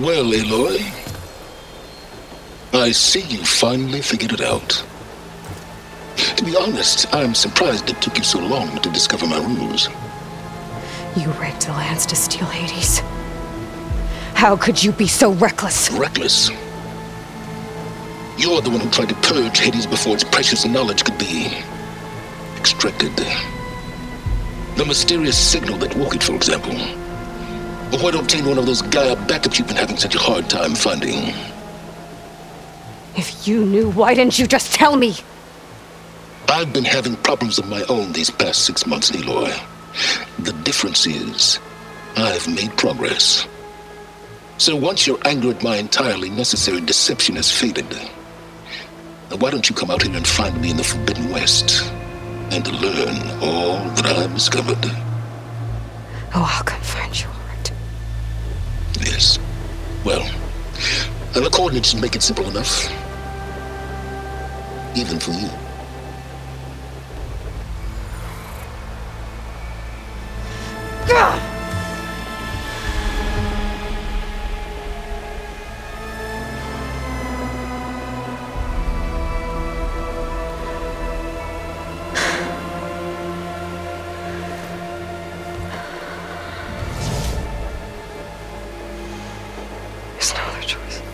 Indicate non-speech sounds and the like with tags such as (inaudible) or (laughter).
Well, Aloy, I see you finally figured it out. To be honest, I'm surprised it took you so long to discover my ruse. You rigged the lands to steal Hades. How could you be so reckless? Reckless. You're the one who tried to purge Hades before its precious knowledge could be extracted. The mysterious signal that woke it, for example. Or why to obtain one of those Gaia backups you've been having such a hard time finding. If you knew, why didn't you just tell me? I've been having problems of my own these past six months, Aloy. The difference is, I've made progress. So once your anger at my entirely necessary deception has faded, now why don't you come out here and find me in the Forbidden West and learn all that I've discovered? Oh, I'll come find you, And the coordinates make it simple enough. Even for you. (sighs) It's no other choice.